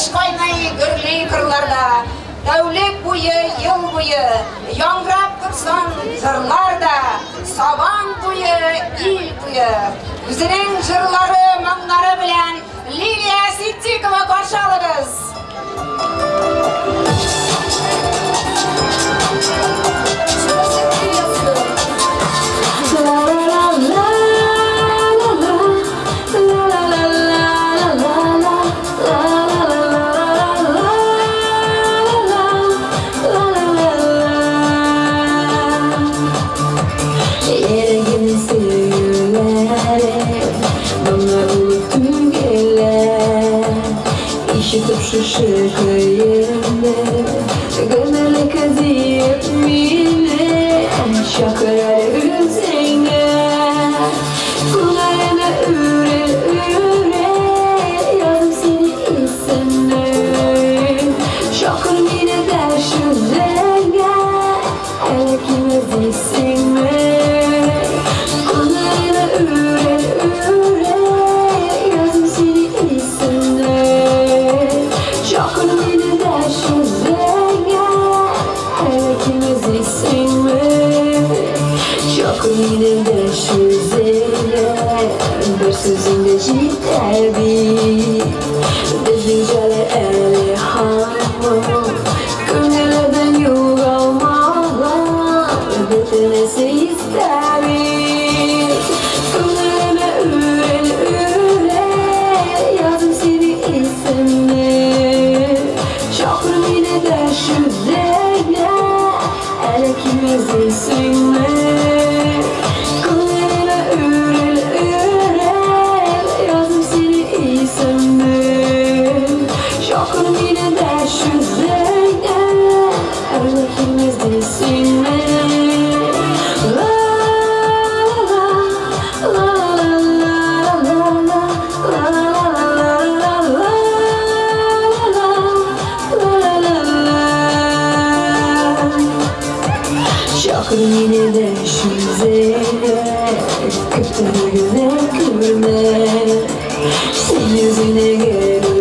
қыш қайнай гүрлей қырларда тәулік бойы ел бойы яңғырап тұрсын жырларда сабан туйы ел туйы өзінің жырлары мұңдары білән лилия ситтикова қарсы алыңыз Yeah. and. Şahrın yine de şu zeyle Kıpkırmızı güne kürme Sen yüzüne gel.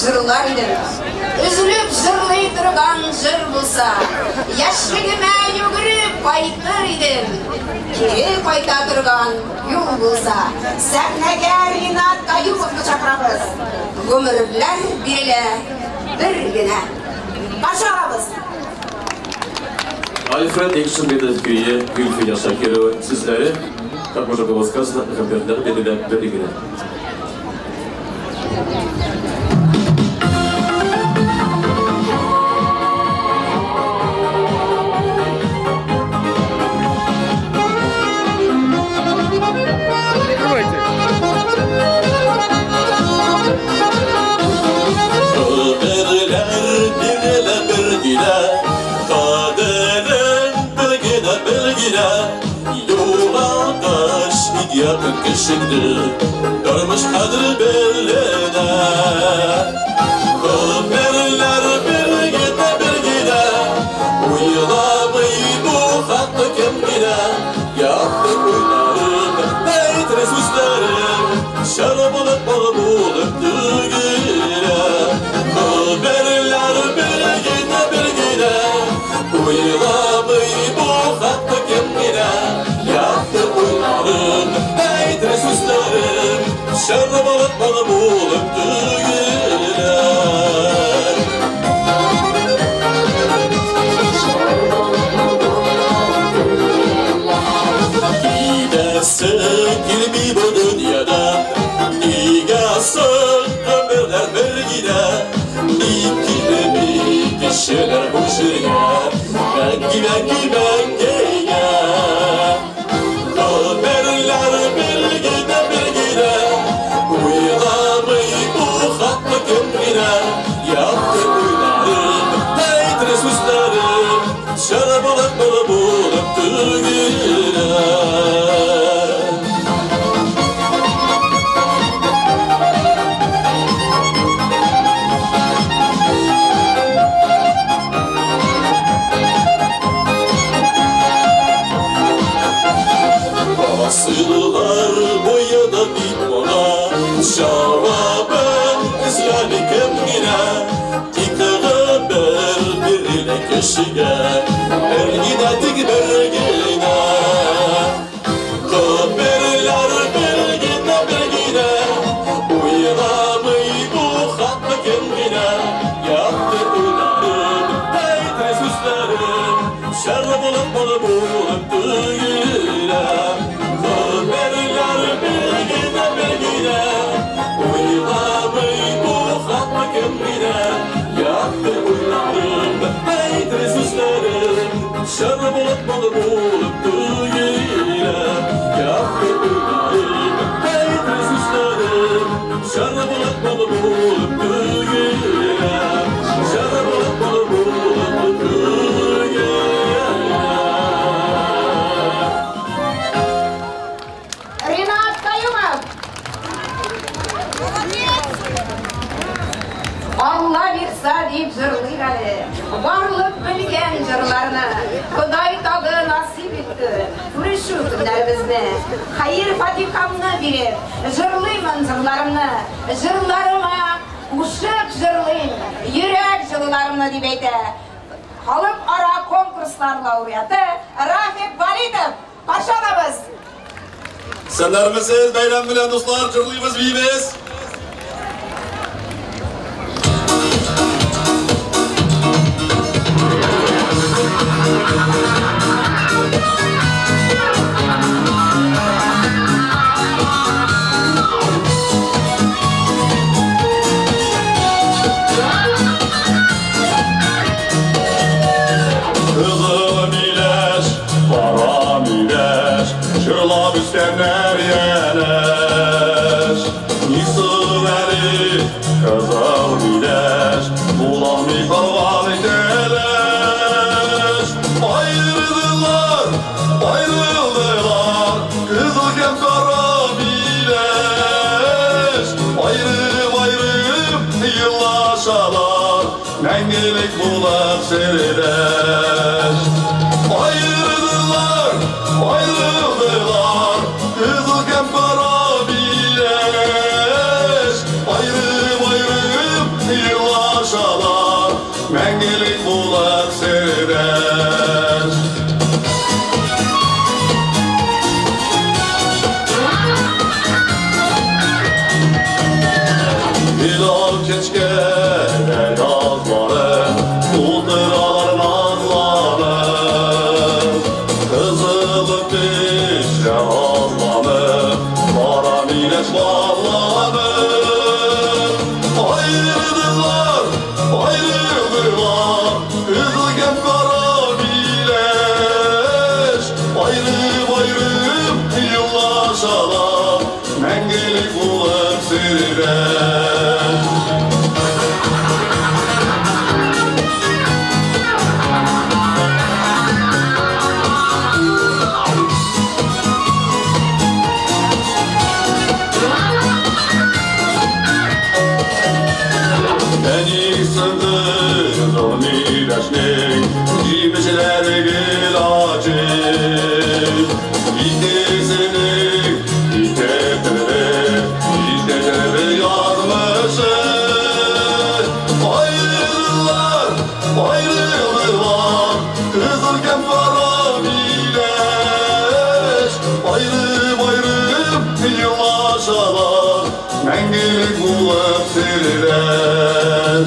жырлар едім үзіліп жырлай тұрған жыр болса яшьлігіме жүгіріп қайтыр едім. Кері қайта тұрған юл болса сәхнәге ринат қаюповты шақырамыз. Өмір білән беле бір генә. Қашағабыз Альфред Гүлфия сіздері, как уже было сказано. Yakın kişindi Görmüş kadir beline Kaderler birgine süslerim Şarabılık balı bulup Gidersin girmi bu dünyada Gidersin ömürler belgide İkili bir kişiler huşuya Bengi bengi bengiye süslerim Şarabılık bulu bulup düğüne Asırlar boyu da bitmana Şarabın izleri kemgine keşige Ergine tık bergine Haberler belgine belgine Uyulamay bu haklı kemgine Yaptı uylarım Neytre süslerim Şarabılık balı bulup düğüne Haberler belgine belgine Uyulamay bu haklı kemgine Yaptı uylarım süslerim Şarabılık balı bulup düğüne Yaptı uylarım Neytre süslerim Şarabılık balı bulup düğüne кешу күндәр безне. Хәйер фатихамны жырлыймын жырларымны жырларыма ушып жырлыйм. Йөрәк жылыларымны дип әйтә. Халыкара конкурслар лауреаты рафик валитов. Пашанабыз сәлләребез бәйрәм белән дуслар жырлыйбыз büstenler yeleş. Nisı veri, kızıl bileş, bulan bir kalvan geleş. Ayrıldılar, ayrıldılar, kızılken kara bileş. Ayrım ayrım yıllaşalar, mengelik bular serileş. Hilal keşke ne nazlare Kuldıralar nazlare Kızılı pişe allame Kara mineş vallame Ayrıldılar, ayrıldılar Üzülgen kara mineş Ayrı ayrı yıllaşalar Mengelik bu hepsine Beni sığdırdım ilaçlık Giymişler ilacı İhtesini İhtetere İhtetere yazmışız Ayrılırlar Ayrılırlar Kızılken para bileş Ayrım bulup sirler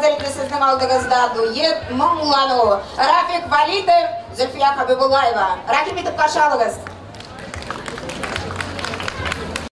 оказывается, сіздің алдыңызда дуэт мұңлану. Рафик Валитов, Зульфия Хабибулаева. Рахим етіп қаршы алыңыз.